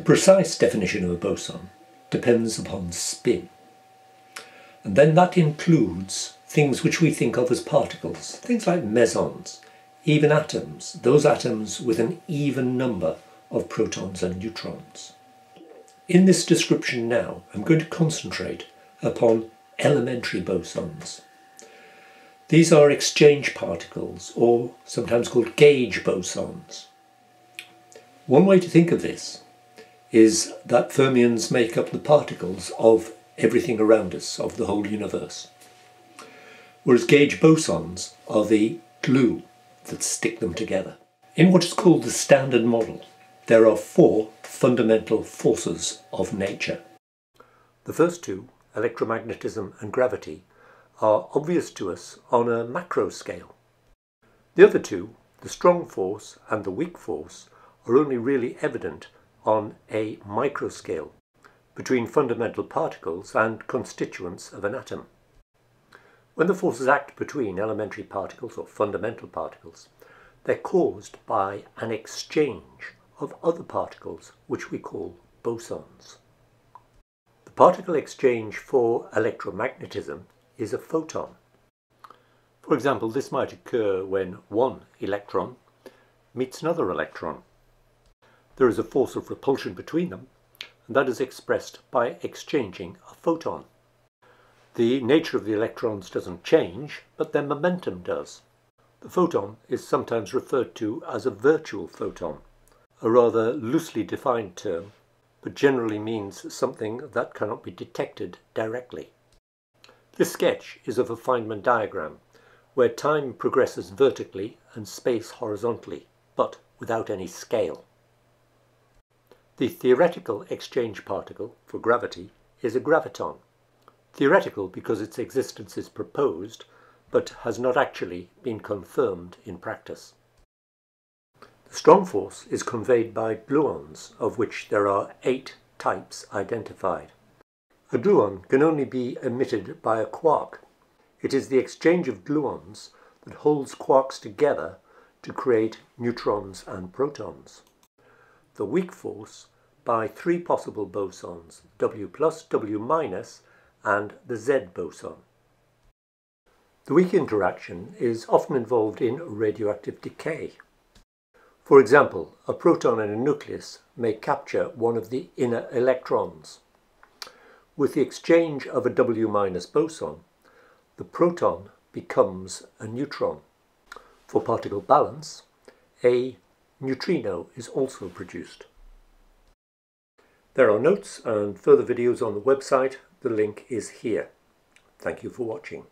precise definition of a boson depends upon spin. And then that includes things which we think of as particles, things like mesons, even atoms, those atoms with an even number of protons and neutrons. In this description now, I'm going to concentrate upon elementary bosons. These are exchange particles, or sometimes called gauge bosons. One way to think of this is that fermions make up the particles of everything around us, of the whole universe. Whereas gauge bosons are the glue that stick them together. In what is called the Standard Model, there are four fundamental forces of nature. The first two, electromagnetism and gravity, are obvious to us on a macro scale. The other two, the strong force and the weak force, are only really evident on a micro scale between fundamental particles and constituents of an atom. When the forces act between elementary particles or fundamental particles, they're caused by an exchange of other particles which we call bosons. The particle exchange for electromagnetism is a photon. For example, this might occur when one electron meets another electron. There is a force of repulsion between them, and that is expressed by exchanging a photon. The nature of the electrons doesn't change, but their momentum does. The photon is sometimes referred to as a virtual photon, a rather loosely defined term, but generally means something that cannot be detected directly. This sketch is of a Feynman diagram, where time progresses vertically and space horizontally, but without any scale. The theoretical exchange particle for gravity is a graviton. Theoretical because its existence is proposed, but has not actually been confirmed in practice. The strong force is conveyed by gluons, of which there are eight types identified. A gluon can only be emitted by a quark. It is the exchange of gluons that holds quarks together to create neutrons and protons. The weak force by three possible bosons, W plus, W minus, and the Z boson. The weak interaction is often involved in radioactive decay. For example, a proton in a nucleus may capture one of the inner electrons. With the exchange of a W minus boson, the proton becomes a neutron. For particle balance, a neutrino is also produced. There are notes and further videos on the website. The link is here. Thank you for watching.